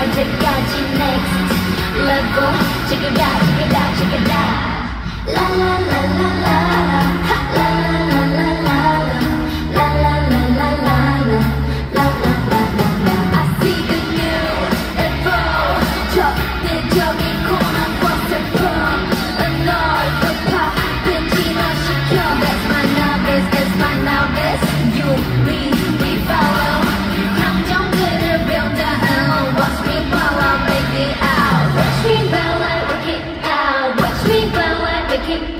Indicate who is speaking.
Speaker 1: Check it out, check it out, check it out. La la la la la. Thank you.